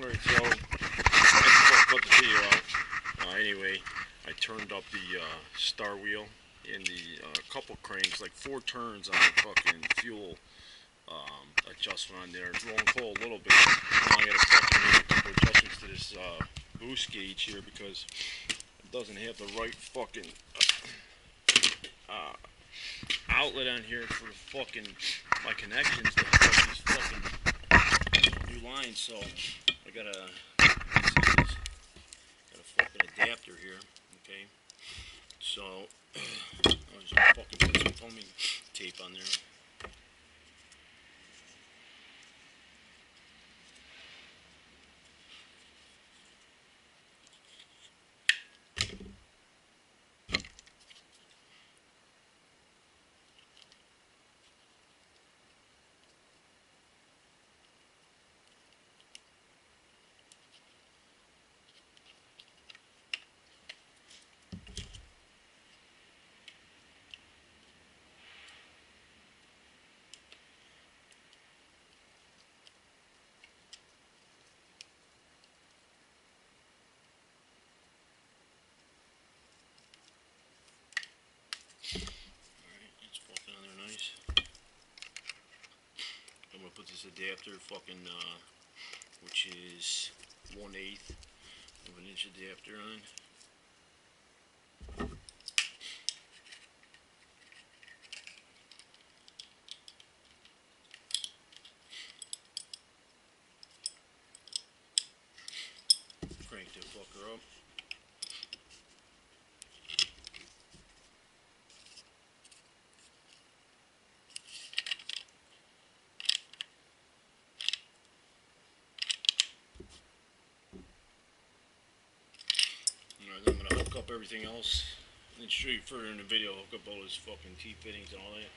Alright, so I put the video out. Uh, anyway, I turned up the uh, star wheel in the uh, couple cranks, like four turns on the fucking fuel um, adjustment on there. It's rolling coal a little bit. Now I gotta fucking make a couple adjustments to this uh, boost gauge here because it doesn't have the right fucking uh, outlet on here for the fucking my connections to these fucking new lines. So I gotta got a fucking adapter here. Okay, so I fucking put some foaming tape on there. Alright, it's fucking on there nice. I'm gonna put this adapter fucking uh which is one eighth of an inch adapter on. Crank that fucker up. I'm gonna hook up everything else and show you further in the video, hook up all his fucking T fittings and all that.